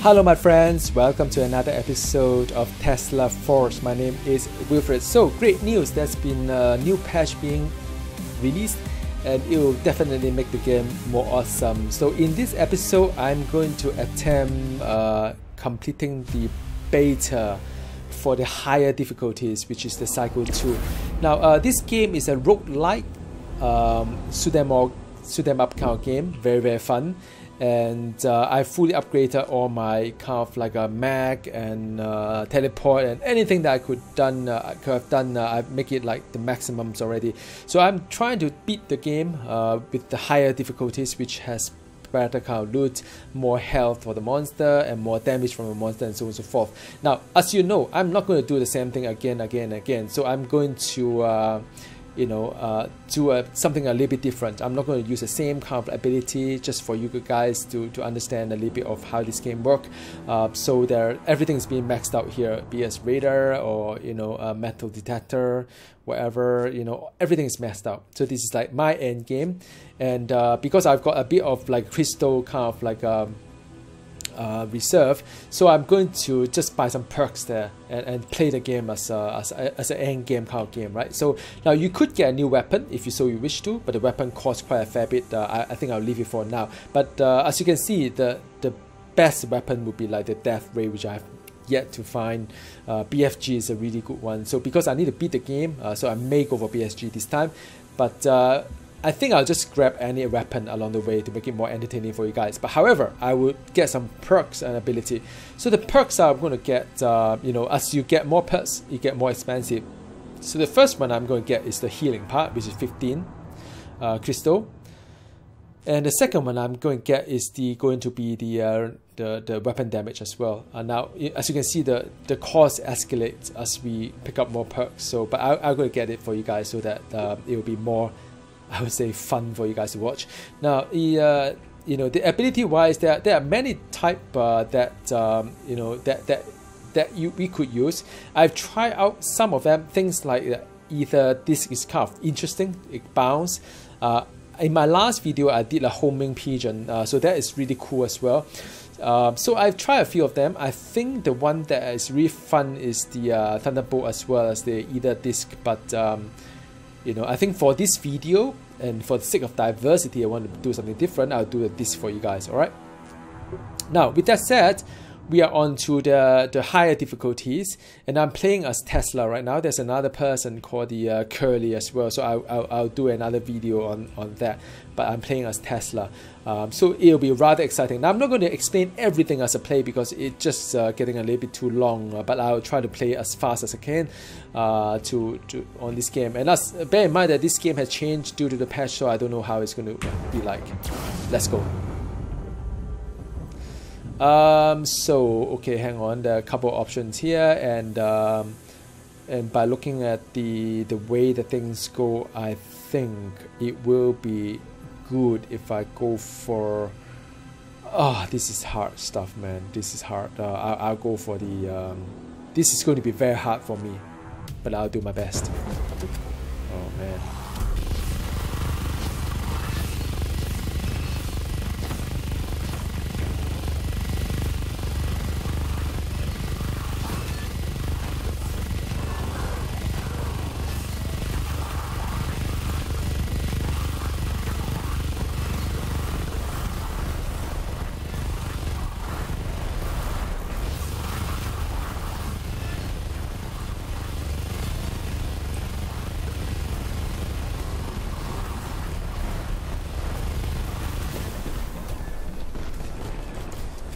Hello, my friends. Welcome to another episode of Tesla Force. My name is Wilfrid. So, great news! There's been a new patch being released, and it will definitely make the game more awesome. So, in this episode, I'm going to attempt uh, completing the beta for the higher difficulties, which is the Cycle 2. Now, uh, this game is a roguelike, um, shoot them up kind of game. Very very fun and uh, I fully upgraded all my kind of like a Mac and uh, teleport and anything that I could done uh, could have done uh, I make it like the maximums already so I'm trying to beat the game uh, with the higher difficulties which has better kind of loot, more health for the monster, and more damage from the monster, and so on and so forth. Now, as you know, I'm not going to do the same thing again, again, again. So I'm going to uh, you know, uh, do a, something a little bit different. I'm not going to use the same kind of ability just for you guys to, to understand a little bit of how this game work. Uh, so there, everything's being maxed out here, be radar or you know, a metal detector, whatever. You know, everything is maxed out. So this is like my end game, and uh, because I've got a bit of like crystal kind of like. Um, uh, reserve. So I'm going to just buy some perks there and, and play the game as a, as, a, as an end game kind of game, right? So now you could get a new weapon if you so you wish to, but the weapon costs quite a fair bit. Uh, I, I think I'll leave it for now. But uh, as you can see, the the best weapon would be like the Death Ray, which I have yet to find. Uh, BFG is a really good one. So because I need to beat the game, uh, so I may go for BFG this time. But uh, I think I'll just grab any weapon along the way to make it more entertaining for you guys. But however, I would get some perks and ability. So the perks I'm going to get, uh, you know, as you get more perks, you get more expensive. So the first one I'm going to get is the healing part, which is 15 uh, crystal. And the second one I'm going to get is the going to be the uh, the, the weapon damage as well. Uh, now, as you can see, the the cost escalates as we pick up more perks. So, but I, I'm going to get it for you guys so that uh, it will be more I would say fun for you guys to watch. Now, the uh, you know the ability wise, there there are many type uh, that um, you know that that that you we could use. I've tried out some of them. Things like uh, either this is kind of interesting, it bounce. Uh, in my last video, I did a homing pigeon, uh, so that is really cool as well. Uh, so I've tried a few of them. I think the one that is really fun is the uh, Thunderbolt as well as the Ether Disc, but um, you know, I think for this video and for the sake of diversity, I want to do something different. I'll do this for you guys, all right? Now, with that said, we are on to the, the higher difficulties and I'm playing as Tesla right now. There's another person called the uh, Curie as well. So I'll, I'll, I'll, do another video on, on that. But I'm playing as Tesla. Um, so it'll be rather exciting. Now I'm not going to explain everything as I play because it's just uh, getting a little bit too long. Uh, but I'll try to play as fast as I can uh, to, to on this game. And that's, bear in mind that this game has changed due to the patch. So I don't know how it's going to be like. Let's go. Um, so okay, hang on. There are a couple options here, and um, and by looking at the the way the things go, I think it will be good if I go for. Oh, this is hard stuff, man. This is hard. Uh, I'll, I'll go for the. Um, this is going to be very hard for me, but I'll do my best. Oh man.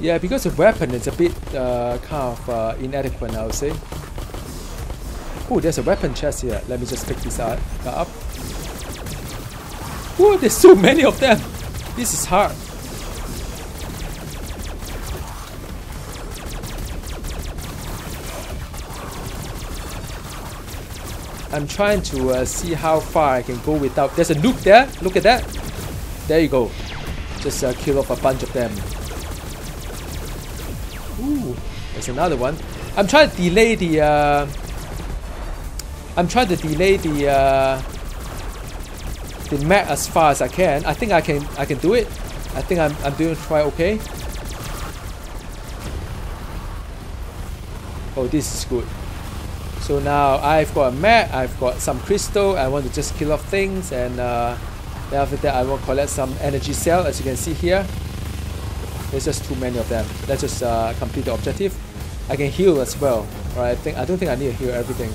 Yeah, because the weapon is a bit uh, kind of uh, inadequate, I would say. Oh, there's a weapon chest here. Let me just pick this up. Oh, there's so many of them. This is hard. I'm trying to uh, see how far I can go without. There's a nuke there. Look at that. There you go. Just uh, kill off a bunch of them. Another one. I'm trying to delay the. Uh, I'm trying to delay the uh, the map as far as I can. I think I can I can do it. I think I'm I'm doing quite okay. Oh, this is good. So now I've got a map, I've got some crystal, I want to just kill off things and uh, then after that I will collect some energy cell as you can see here. There's just too many of them. Let's just uh, complete the objective. I can heal as well. Right? I think I don't think I need to heal everything.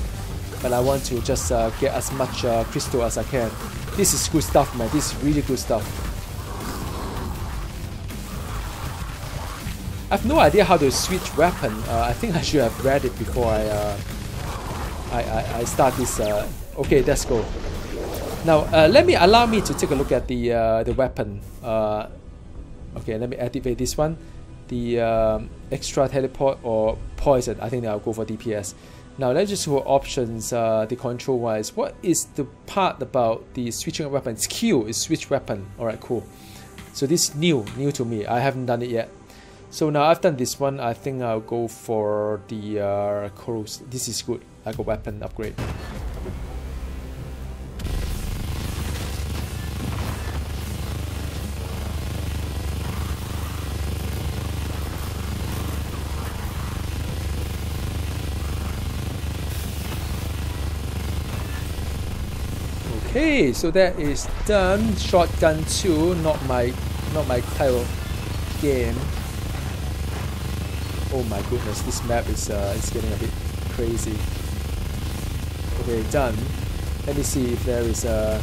But I want to just uh, get as much uh, crystal as I can. This is good stuff man, this is really good stuff. I have no idea how to switch weapon. Uh, I think I should have read it before I uh, I, I, I, start this. Uh, okay, let's go. Now uh, let me allow me to take a look at the the weapon. Okay, let me activate this one. The um, extra teleport or poison. I think I'll go for DPS. Now let's just go options. the control wise, what is the part about the switching weapons? Q is switch weapon. All right, cool. So this new, new to me. I haven't done it yet. So now I've done this one, I think I'll go for the uh. This is good, like a weapon upgrade. Okay, so that is done. Shotgun 2, not my not my title game. Oh my goodness, this map is uh, is getting a bit crazy. Okay, done. Let me see if there is a...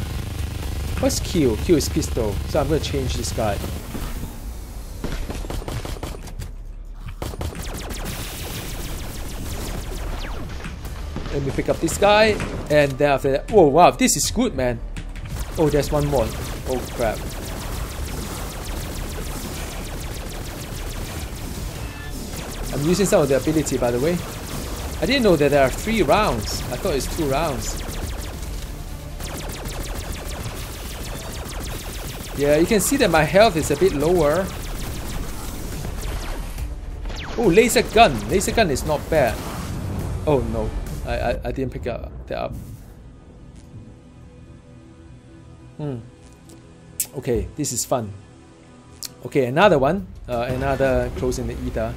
What's Q? Q is pistol. So I'm to change this guy. Let me pick up this guy. And then after that... Oh wow, this is good man. Oh, there's one more. Oh crap. I'm using some of the ability by the way. I didn't know that there are three rounds. I thought it's two rounds. Yeah, you can see that my health is a bit lower. Oh, laser gun. Laser gun is not bad. Oh no, I, I, I didn't pick up that up. Hmm. Okay, this is fun. Okay, another one. Uh, another closing the Ida.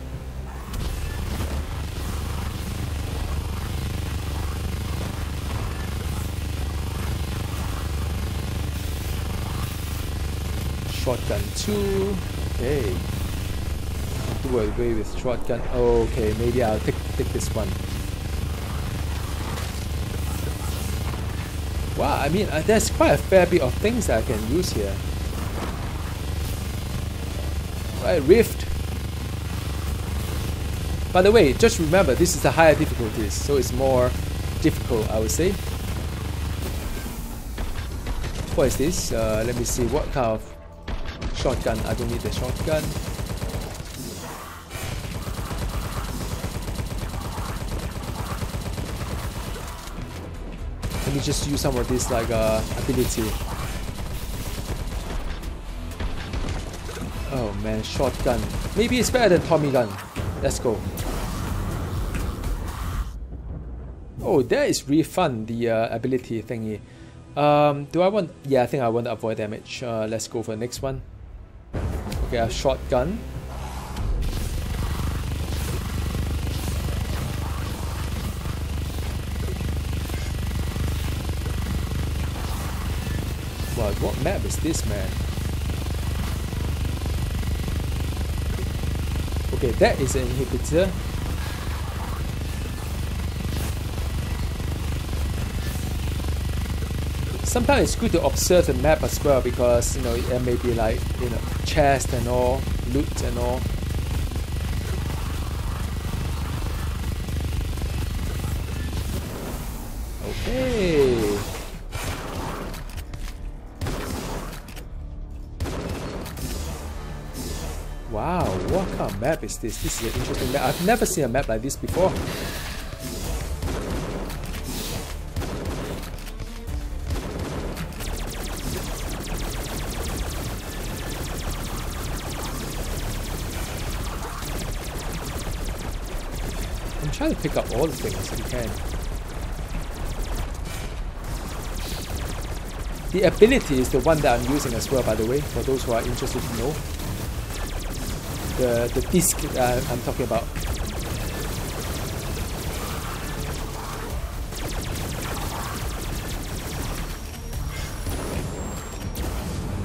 shotgun 2. Okay. Do away with shotgun. Okay, maybe I'll take, take this one. Wow, I mean, uh, there's quite a fair bit of things that I can use here. Right, Rift. By the way, just remember, this is the higher difficulties, so it's more difficult, I would say. What is this? Uh, let me see, what kind of Shotgun, I don't need the shotgun. Just use some of this like uh, ability. Oh man, shotgun. Maybe it's better than Tommy gun. Let's go. Oh, that is really fun, the uh, ability thingy. Um, do I want... Yeah, I think I want to avoid damage. Uh, let's go for the next one. Okay, a shotgun. What map is this, man? Okay, that is an inhibitor. sometimes it's good to observe the map as well because you know it may be like you know chest and all, loot and all. Okay. Is this? This is an interesting map. I've never seen a map like this before. I'm trying to pick up all the things you can. The ability is the one that I'm using as well, by the way, for those who are interested to know the, the disc uh, I'm talking about.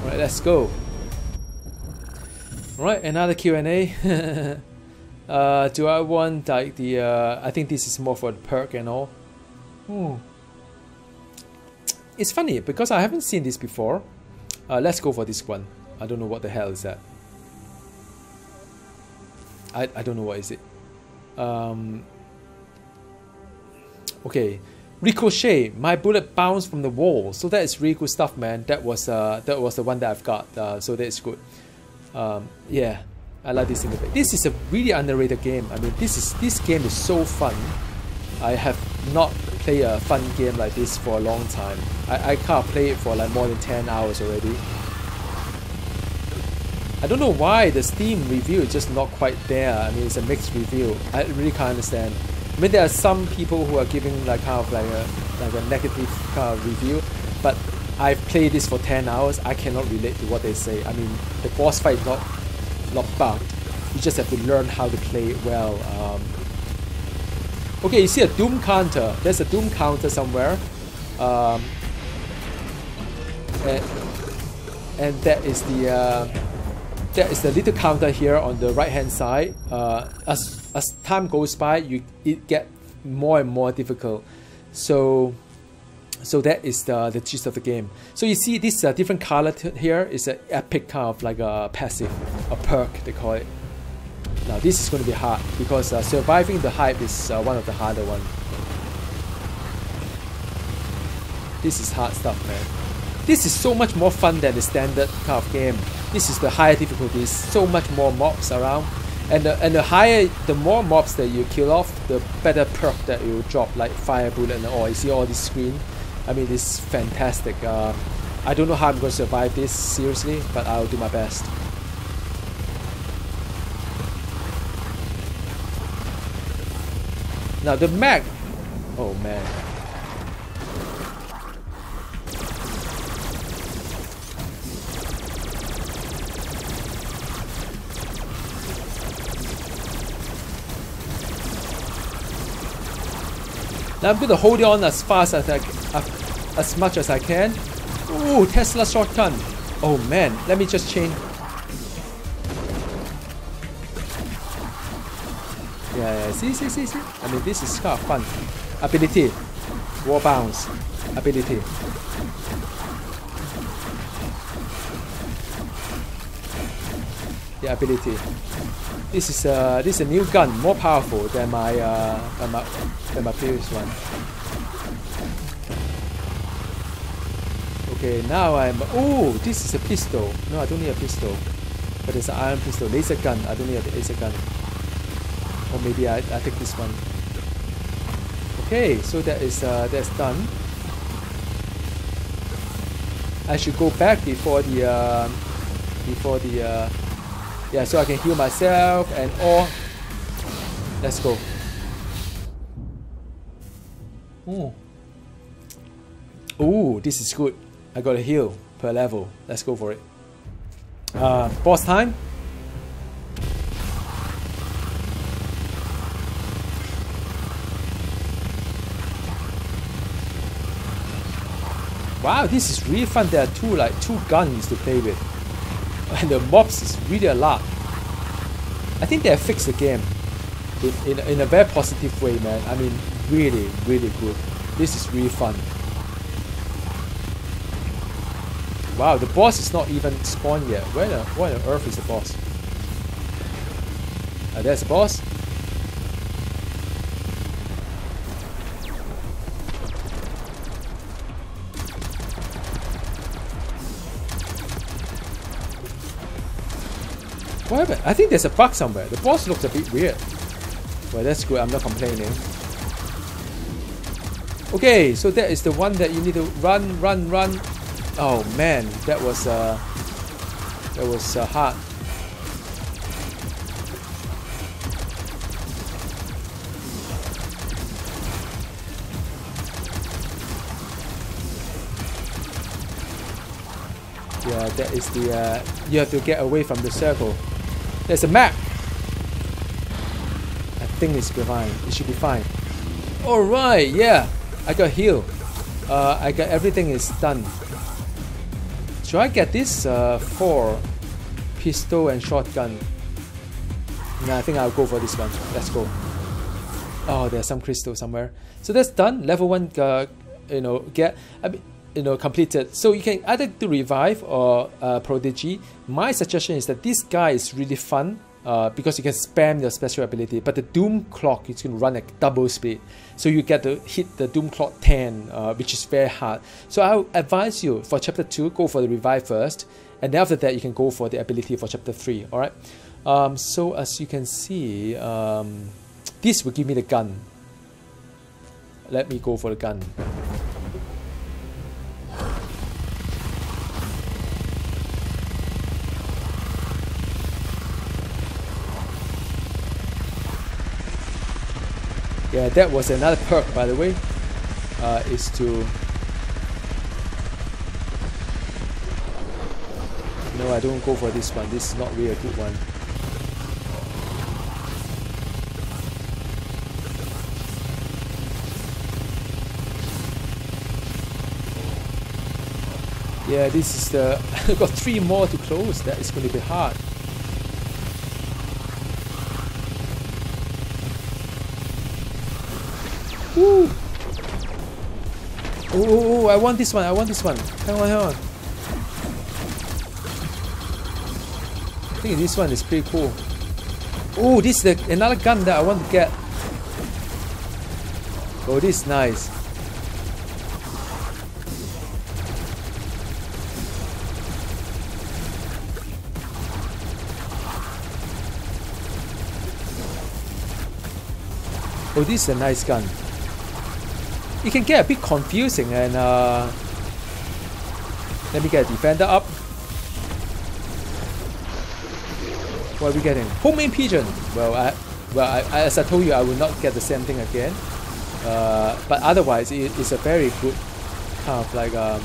Alright, let's go. Alright, another Q&A. uh, do I want like the, uh, I think this is more for the perk and all. Hmm. It's funny because I haven't seen this before. Uh, let's go for this one. I don't know what the hell is that. I, I don't know what is it. Um, okay, ricochet. My bullet bounced from the wall, so that is really good stuff, man. That was uh, that was the one that I've got. Uh, so that's good. Um, yeah, I like this interface. This is a really underrated game. I mean, this is this game is so fun. I have not played a fun game like this for a long time. I, I can't play it for like more than 10 hours already. I don't know why the Steam review is just not quite there. I mean, it's a mixed review. I really can't understand. I mean, there are some people who are giving like kind of like a like a negative kind of review, but I've played this for 10 hours. I cannot relate to what they say. I mean, the boss fight is not not bugged. You just have to learn how to play it well. Um, okay, you see a Doom counter. There's a Doom counter somewhere. Um, and, and that is the uh, that is the little counter here on the right hand side. Uh, as, as time goes by, you it get more and more difficult. So so that is the, the gist of the game. So you see this uh, different color here is an epic kind of like a passive, a perk they call it. Now this is going to be hard because uh, surviving the hype is uh, one of the harder one. This is hard stuff man. This is so much more fun than the standard kind of game. This is the higher difficulties, so much more mobs around. And the, and the higher, the more mobs that you kill off, the better perk that you drop, like fire bullet and all. You see all this screen? I mean, it's fantastic. Uh, I don't know how I'm going to survive this, seriously, but I'll do my best. Now the mag... Oh man. Now I'm going to hold it on as fast as I, uh, as much as I can. Ooh, Tesla shotgun. Oh man, let me just change. Yeah, yeah, see, see, see, see. I mean, this is kind of fun. Ability, wall bounce, ability. The ability. This is a this is a new gun, more powerful than my uh, than my than my previous one. Okay, now I'm. Oh, this is a pistol. No, I don't need a pistol. But it's an iron pistol, laser gun. I don't need a laser gun. Or maybe I I take this one. Okay, so that is uh, that's done. I should go back before the uh, before the uh, yeah, so I can heal myself and all. Let's go. Ooh. Ooh, this is good. I got a heal per level. Let's go for it. Uh, boss time. Wow, this is really fun. There are two like two guns to play with and the mobs is really a lot. I think they have fixed the game in, in, in a very positive way, man. I mean, really, really good. This is really fun. Wow, the boss is not even spawned yet. Where the, what on earth is the boss? Uh, there's the boss. What happened? I think there's a bug somewhere. The boss looks a bit weird. Well, that's good. I'm not complaining. Okay, so that is the one that you need to run, run, run. Oh man, that was uh, that was uh, hard. Yeah, that is the uh, you have to get away from the circle. There's a map. I think it's fine. It should be fine. Alright, yeah. I got heal. Uh, I got everything is done. Should I get this uh, pistol and shotgun? Nah, I think I'll go for this one. Let's go. Oh, there's some crystal somewhere. So that's done. Level one, uh, you know, get I mean, you know, completed. So you can either do revive or uh, prodigy. My suggestion is that this guy is really fun. Uh, because you can spam your special ability, but the Doom Clock is going to run at double speed, so you get to hit the Doom Clock 10, uh, which is very hard. So I'll advise you for chapter 2, go for the revive first, and then after that you can go for the ability for chapter 3, alright? Um, so as you can see, um, this will give me the gun. Let me go for the gun. Yeah, that was another perk by the way, uh, is to No, I don't go for this one. This is not really a good one. Yeah, this is the... I've got three more to close. That is going to be hard. Woo! Oh, oh, oh, I want this one, I want this one. Hang on, hang on. I think this one is pretty cool. Oh, this is the, another gun that I want to get. Oh, this is nice. Oh, this is a nice gun it can get a bit confusing and uh, let me get a defender up. What are we getting? Homing pigeon. Well, I, well, I, as I told you, I will not get the same thing again. Uh, but otherwise, it, it's a very good kind of like um,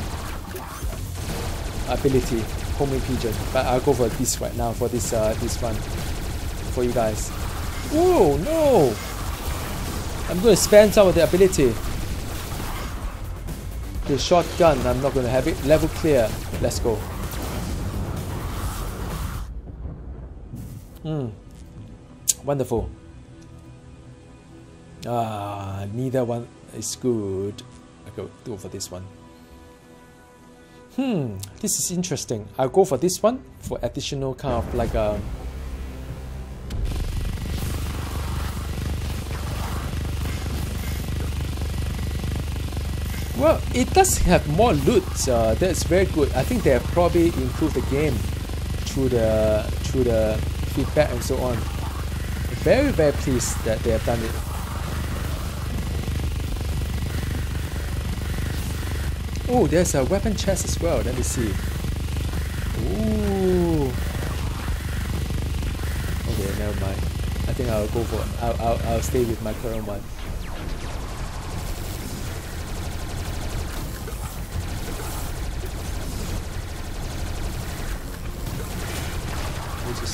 ability, homing pigeon. But I'll go for this right now for this uh, this one for you guys. Oh no! I'm going to spend some of the ability the shotgun, I'm not going to have it. Level clear. Let's go. Hmm. Wonderful. Ah, neither one is good. I go go for this one. Hmm, this is interesting. I'll go for this one for additional kind of like a Well, it does have more loot. Uh, that's very good. I think they have probably improved the game through the through the feedback and so on. Very very pleased that they have done it. Oh, there's a weapon chest as well. Let me see. Ooh. Okay, never mind. I think I'll go for. I'll I'll, I'll stay with my current one.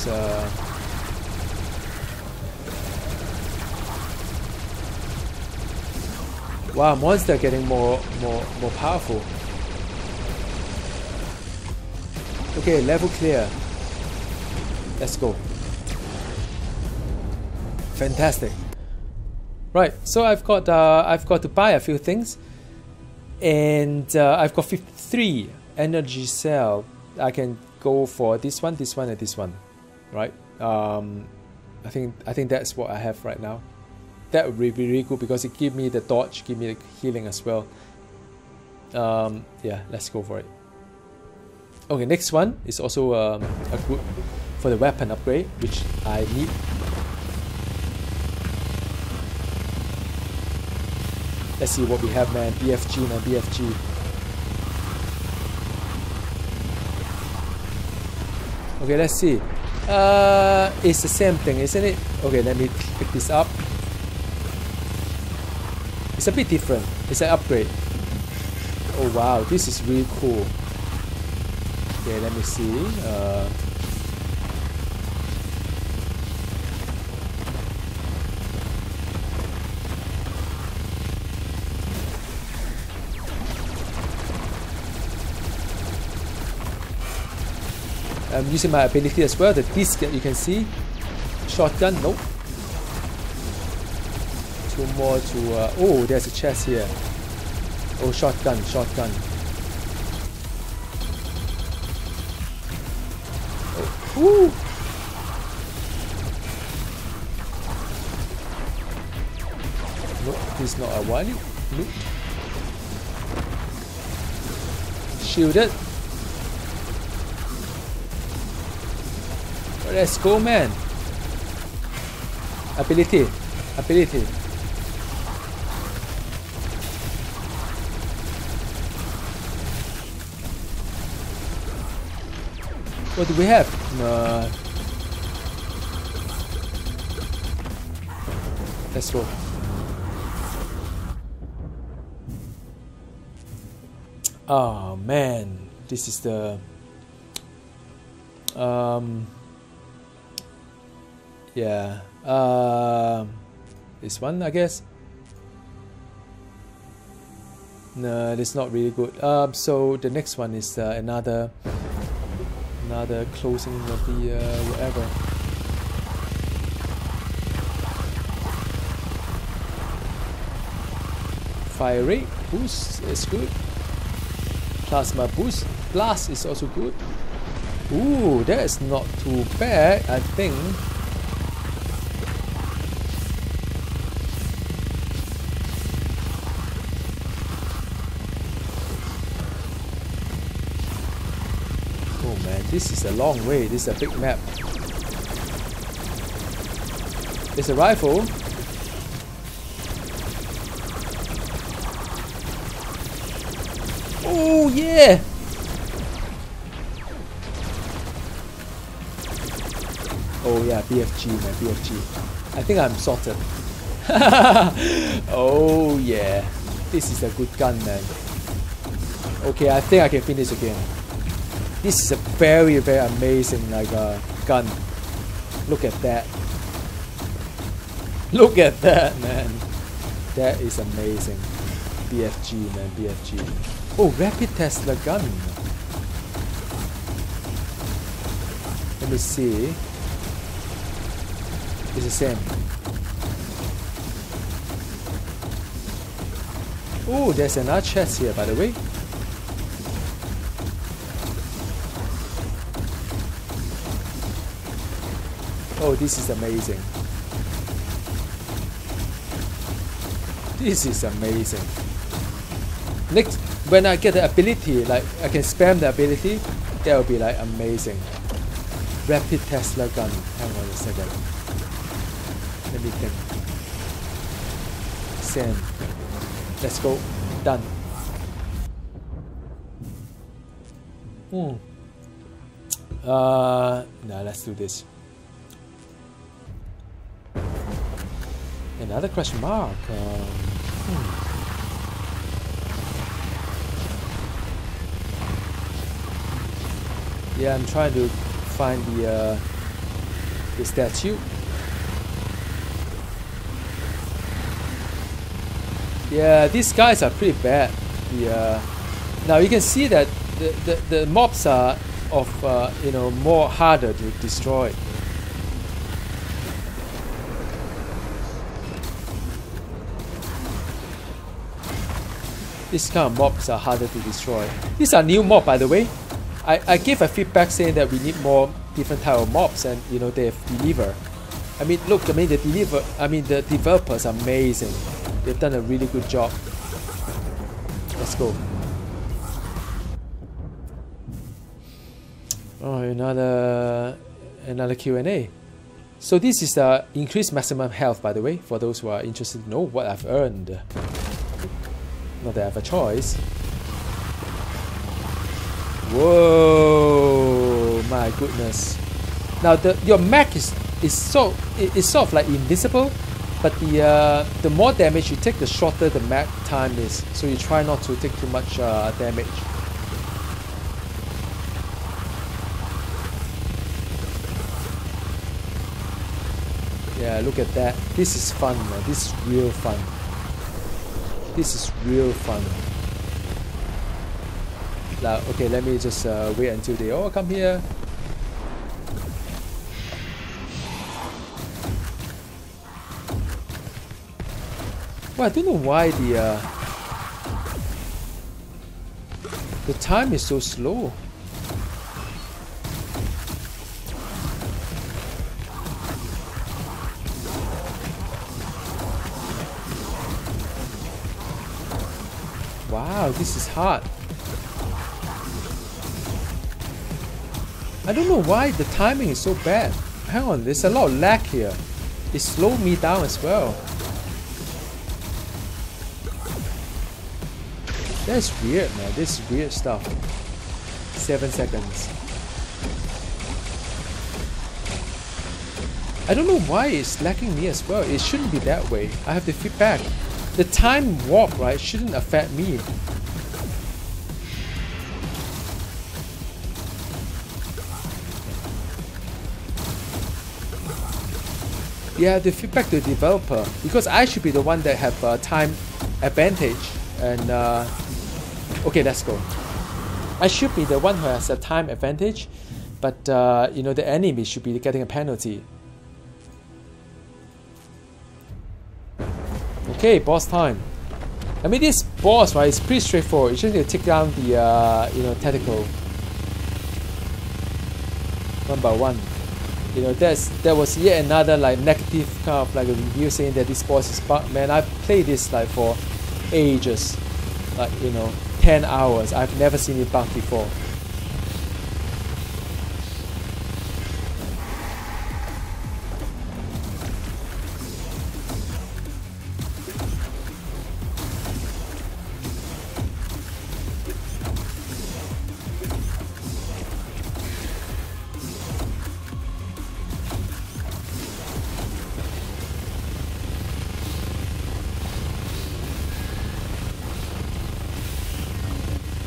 Uh, wow monster getting more more more powerful. Okay level clear. Let's go. Fantastic. Right so I've got uh, I've got to buy a few things and uh, I've got 53 energy cell. I can go for this one this one and this one right? Um, I think I think that's what I have right now. That would be really good because it give me the dodge, give me the healing as well. Um, yeah, let's go for it. Okay, next one is also um, a good for the weapon upgrade, which I need. Let's see what we have, man. BFG, man, BFG. Okay, let's see. Uh, it's the same thing, isn't it? Okay, let me pick this up. It's a bit different. It's an upgrade. Oh wow, this is really cool. Okay, let me see. Uh, I'm using my ability as well. The disc that you can see. Shotgun, nope. Two more to, uh, oh, there's a chest here. Oh, shotgun, shotgun. Oh, woo! Nope, is not a one. Nope. Shielded. Let's go, man. Ability. Ability. What do we have? No. Let's go. Oh man, this is the um yeah. Uh, this one I guess. No it's not really good. Um so the next one is uh, another another closing of the uh, whatever. Fire rate boost is good. Plasma boost blast is also good. Ooh that is not too bad I think this is a long way this is a big map it's a rifle Oh yeah! Oh yeah, BFG man, BFG. I think I'm sorted. oh yeah, this is a good gun man. Okay, I think I can finish again. This is a very very amazing like uh, gun. Look at that. Look at that man. That is amazing. BFG man, BFG. Oh, rapid Tesla gun. Let me see. It's the same. Oh, there's another chest here, by the way. Oh, this is amazing. This is amazing. Next, when I get the ability, like I can spam the ability, that will be like amazing. Rapid Tesla gun. Hang on a second. Let me think. Send. Let's go. Done. Hmm. Uh, now let's do this. Another question mark. Um, hmm. Yeah, I'm trying to find the uh, the statue. Yeah, these guys are pretty bad. The uh, now you can see that the, the, the mobs are of uh, you know more harder to destroy. These kind of mobs are harder to destroy. These are new mob by the way. I, I gave a feedback saying that we need more different type of mobs and you know they have delivered. I mean look I mean the deliver I mean the developers are amazing. They've done a really good job. Let's go. Oh another another Q&A. So this is the increased maximum health by the way for those who are interested to know what I've earned. Not that I have a choice. Whoa, my goodness. Now the your mech is is so it's sort of like invisible, but the uh, the more damage you take, the shorter the mech time is. So you try not to take too much uh, damage. Yeah, look at that. This is fun, man. This is real fun. This is real fun. Now, okay, let me just uh, wait until they all come here. Well, I don't know why the uh, the time is so slow. This is hard. I don't know why the timing is so bad. Hang on, there's a lot of lag here. It slowed me down as well. That's weird, man. This is weird stuff. Seven seconds. I don't know why it's lagging me as well. It shouldn't be that way. I have the feedback. The time warp, right, shouldn't affect me. Yeah, the feedback to the developer because I should be the one that have a time advantage and uh, okay let's go. I should be the one who has a time advantage but uh, you know the enemy should be getting a penalty. Okay boss time. I mean this boss right is pretty straightforward. You just need to take down the uh, you know tentacle. One by one you know that's that was yet another like negative kind of like a review saying that this boss is bug man I've played this like for ages like you know 10 hours. I've never seen it bug before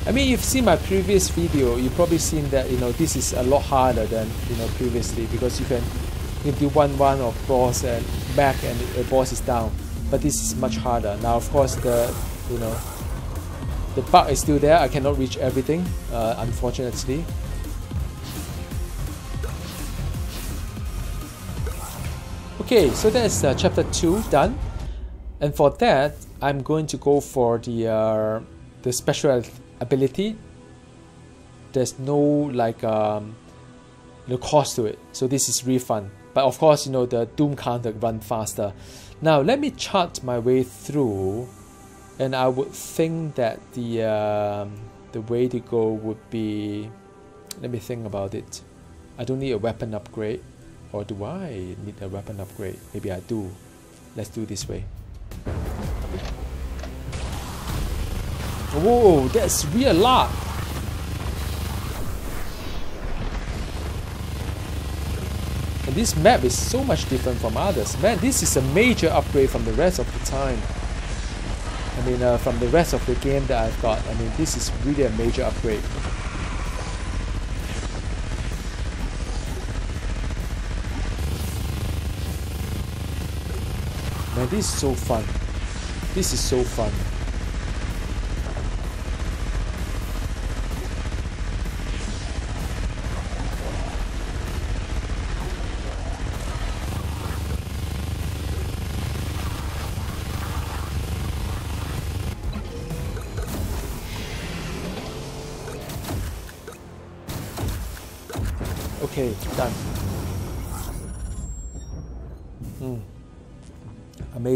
I mean, you've seen my previous video. You've probably seen that you know this is a lot harder than you know previously because you can you do one one of boss and back and the boss is down. But this is much harder. Now, of course, the you know the bug is still there. I cannot reach everything, uh, unfortunately. Okay, so that's uh, chapter two done, and for that, I'm going to go for the uh, the special ability there's no like um cost to it. So this is refund. But of course you know the doom counter run faster. Now let me chart my way through and I would think that the um, the way to go would be let me think about it. I don't need a weapon upgrade or do I need a weapon upgrade? Maybe I do. Let's do this way Whoa, that's real lot. And this map is so much different from others. Man, this is a major upgrade from the rest of the time. I mean, uh, from the rest of the game that I've got. I mean, this is really a major upgrade. Man, this is so fun. This is so fun.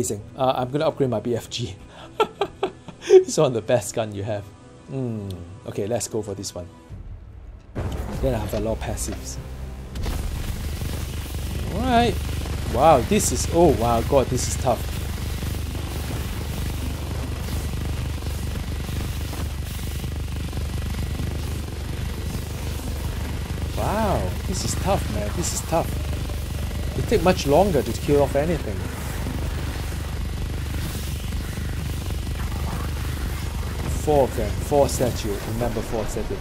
Amazing. Uh, I'm gonna upgrade my BFG. it's one of the best gun you have. Hmm. Okay, let's go for this one. Then I have a lot of passives. Alright. Wow, this is... Oh, wow, God, this is tough. Wow, this is tough, man. This is tough. It take much longer to kill off anything. Four of them, four statue. Remember four statue.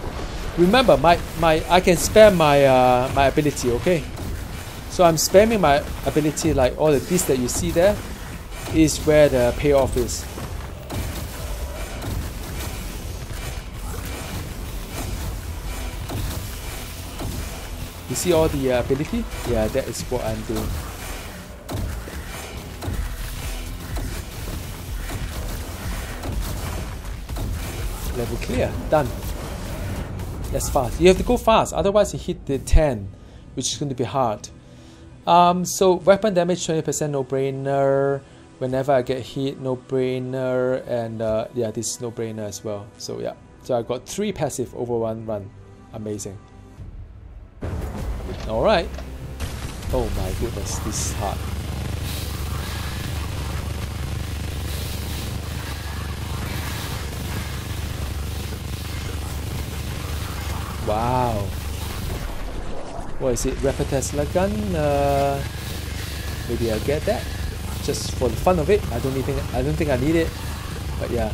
Remember, my my I can spam my uh, my ability. Okay, so I'm spamming my ability like all the this that you see there is where the payoff is. You see all the uh, ability? Yeah, that is what I'm doing. Clear. Done. That's fast. You have to go fast, otherwise you hit the 10, which is going to be hard. Um, so weapon damage 20% no brainer. Whenever I get hit, no brainer, and uh, yeah, this is no brainer as well. So yeah, so I got three passive over one run. Amazing. All right. Oh my goodness, this is hard. Wow. What is it? Rapid Tesla gun? Uh, maybe I'll get that. Just for the fun of it. I don't think I don't think I need it. But yeah.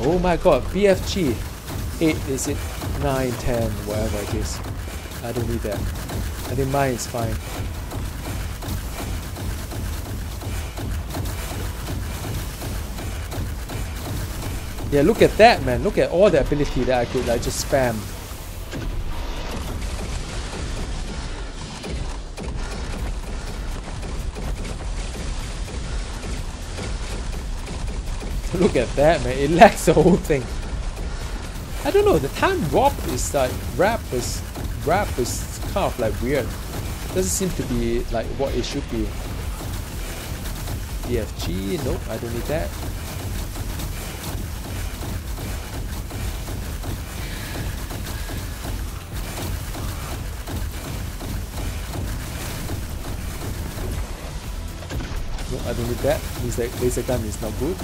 Oh my god, BFG. 8 is it 9, 10, whatever it is. I don't need that. I think mine is fine. Yeah, look at that, man. Look at all the ability that I could like just spam. Look at that, man. It lags the whole thing. I don't know. The time warp is like wrap is wrap is kind of like weird. Doesn't seem to be like what it should be. BFG, nope, I don't need that. I don't need that. That laser gun is not good.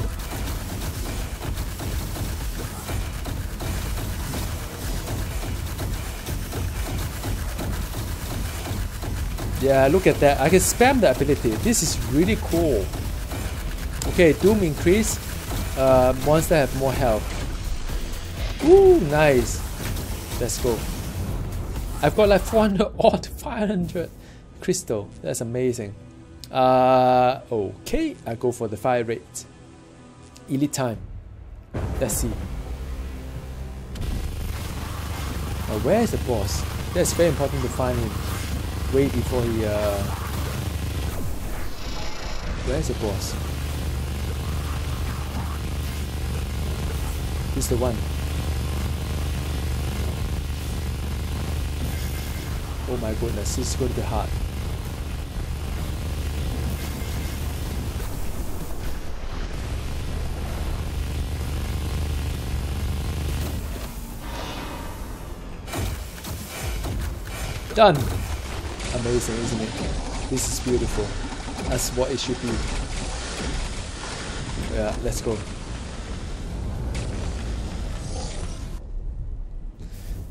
Yeah, look at that. I can spam the ability. This is really cool. Okay, Doom increase. Uh, monster have more health. Ooh, nice. Let's go. I've got like 400 odd 500 crystal. That's amazing. Uh, okay, I go for the fire rate. Elite time. Let's see. Where is the boss? That's very important to find him. Way before he. Uh... Where's the boss? He's the one. Oh my goodness, this is going to be hard. Done! Amazing, isn't it? This is beautiful. That's what it should be. Yeah, let's go.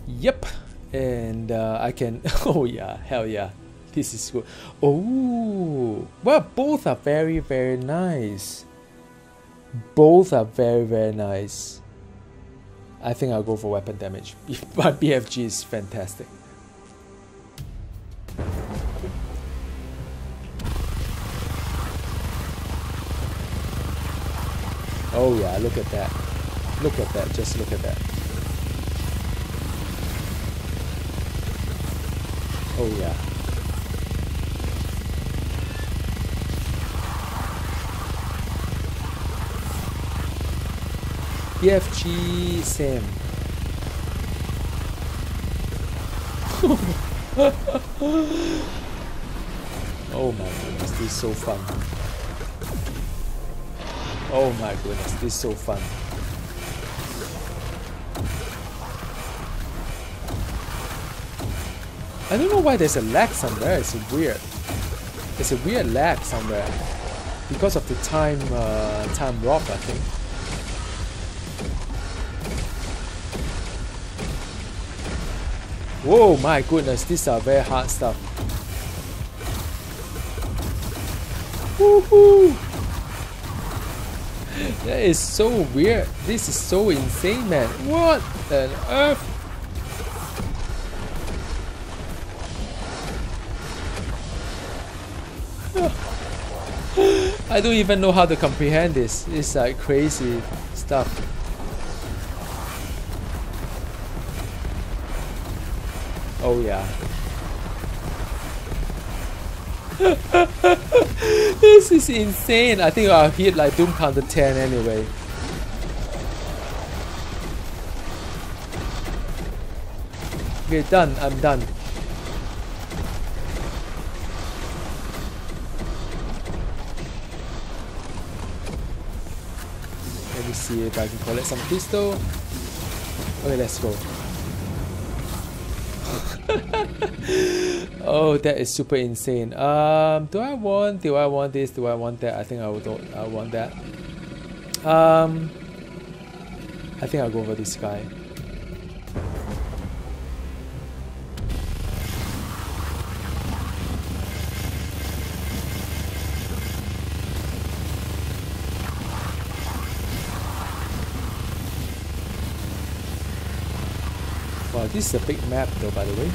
Yep, and uh, I can. Oh yeah, hell yeah, this is good. Oh, well, both are very very nice. Both are very very nice. I think I'll go for weapon damage, but BFG is fantastic. Oh yeah, look at that. Look at that, just look at that. Oh yeah. BFG same. oh my goodness, this is so fun. Oh my goodness, this is so fun. I don't know why there's a lag somewhere, it's weird. There's a weird lag somewhere. Because of the time uh, time warp I think. Whoa my goodness, these are very hard stuff. Woohoo! That is so weird. This is so insane, man. What on earth? I don't even know how to comprehend this. It's like crazy stuff. Oh yeah. this is insane. I think I'll hit like Doom Counter 10 anyway. Okay, done. I'm done. Let me see if I can collect some crystal. Okay, let's go. oh, that is super insane. Um, do I want? Do I want this? Do I want that? I think I would. I want that. Um, I think I'll go for this guy. Wow, this is a big map though, by the way.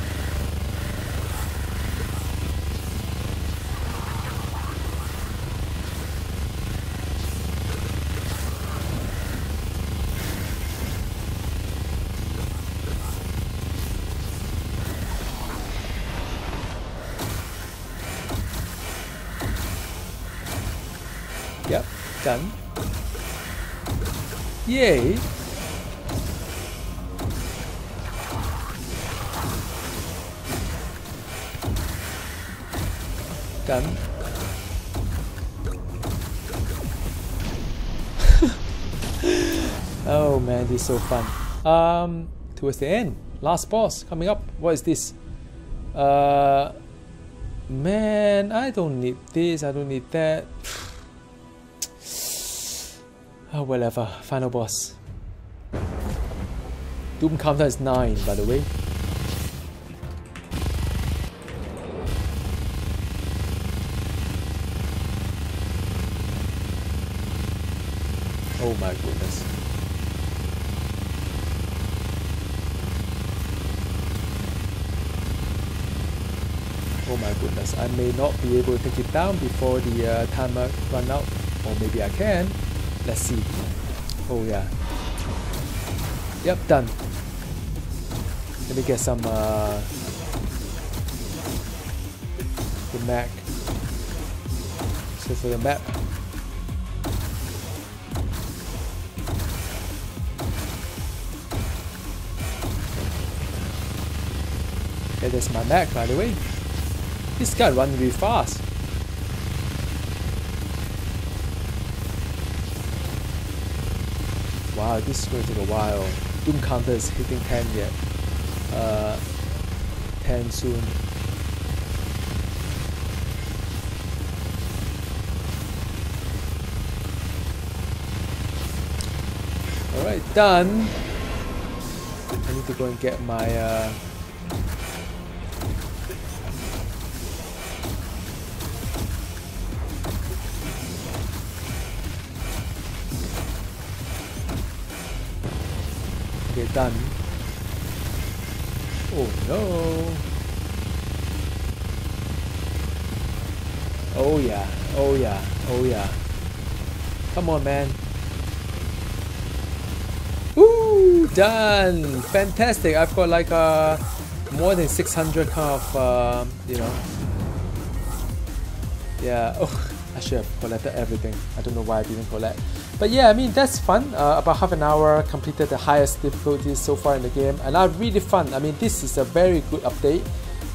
So fun. Um, towards the end, last boss coming up. What is this? Uh, man, I don't need this. I don't need that. oh, whatever. Final boss. Doom counter is nine, by the way. Oh my goodness. Oh my goodness, I may not be able to take it down before the uh, timer run out. Or maybe I can. Let's see. Oh yeah. Yep, done. Let me get some uh, the Mac. So for the map, Okay, that's my Mac by the way. This guy runs really fast. Wow, this is going to take a while. Doom counter is hitting 10 yet. Uh, 10 soon. Alright, done. I need to go and get my uh, Okay, done. Oh no. Oh yeah, oh yeah, oh yeah. Come on, man. Woo! Done! Fantastic! I've got like uh, more than 600 kind of, uh, you know. Yeah, oh, I should have collected everything. I don't know why I didn't collect. But yeah, I mean, that's fun. Uh, about half an hour, completed the highest difficulty so far in the game. And I really fun. I mean, this is a very good update.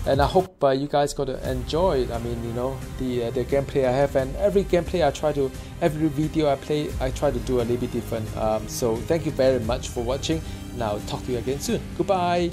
And I hope uh, you guys got to enjoy it. I mean, you know, the uh, the gameplay I have. And every gameplay I try to, every video I play, I try to do a little bit different. Um, so thank you very much for watching. Now, talk to you again soon. Goodbye.